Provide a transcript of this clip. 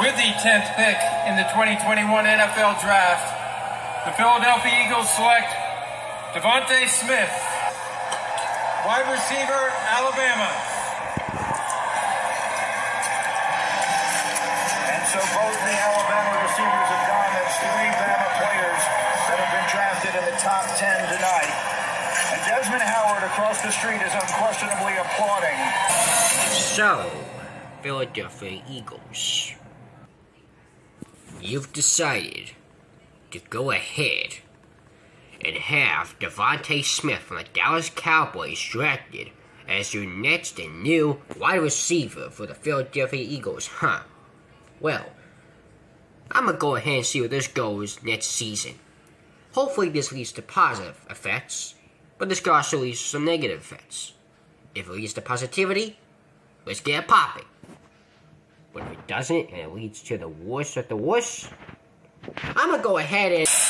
With the 10th pick in the 2021 NFL Draft, the Philadelphia Eagles select DeVonta Smith, wide receiver, Alabama. And so both the Alabama receivers have gone. That's three Bama players that have been drafted in the top 10 tonight. And Desmond Howard across the street is unquestionably applauding. So, Philadelphia Eagles, you've decided to go ahead and have DeVonta Smith from the Dallas Cowboys drafted as your next and new wide receiver for the Philadelphia Eagles, huh? Well, I'm gonna go ahead and see where this goes next season. Hopefully, this leads to positive effects, but this could also lead to some negative effects. If it leads to positivity, let's get popping. But if it doesn't and it leads to the worst of the worst, I'm gonna go ahead and.